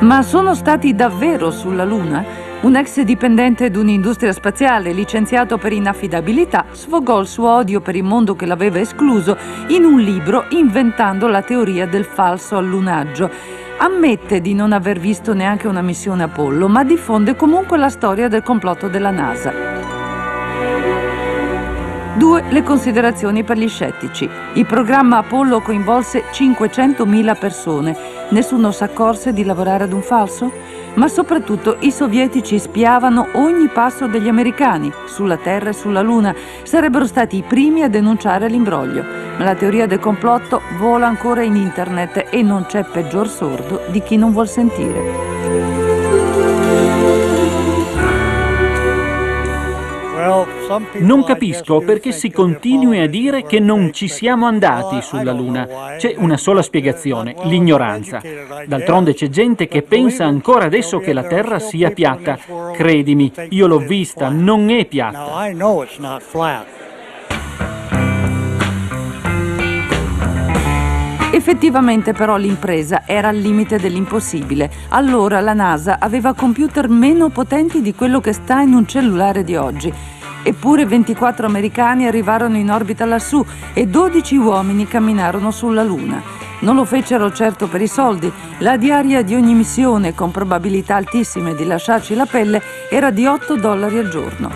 Ma sono stati davvero sulla Luna? Un ex dipendente di un'industria spaziale, licenziato per inaffidabilità, sfogò il suo odio per il mondo che l'aveva escluso in un libro inventando la teoria del falso allunaggio. Ammette di non aver visto neanche una missione Apollo, ma diffonde comunque la storia del complotto della NASA. Due, le considerazioni per gli scettici. Il programma Apollo coinvolse 500.000 persone. Nessuno si accorse di lavorare ad un falso? Ma soprattutto i sovietici spiavano ogni passo degli americani, sulla Terra e sulla Luna. Sarebbero stati i primi a denunciare l'imbroglio. Ma la teoria del complotto vola ancora in internet e non c'è peggior sordo di chi non vuol sentire. Non capisco perché si continui a dire che non ci siamo andati sulla Luna. C'è una sola spiegazione, l'ignoranza. D'altronde c'è gente che pensa ancora adesso che la Terra sia piatta. Credimi, io l'ho vista, non è piatta. Effettivamente però l'impresa era al limite dell'impossibile. Allora la NASA aveva computer meno potenti di quello che sta in un cellulare di oggi Eppure 24 americani arrivarono in orbita lassù e 12 uomini camminarono sulla Luna. Non lo fecero certo per i soldi. La diaria di ogni missione, con probabilità altissime di lasciarci la pelle, era di 8 dollari al giorno.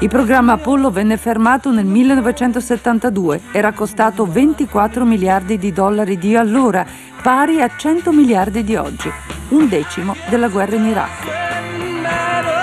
Il programma Apollo venne fermato nel 1972, era costato 24 miliardi di dollari di allora, pari a 100 miliardi di oggi, un decimo della guerra in Iraq.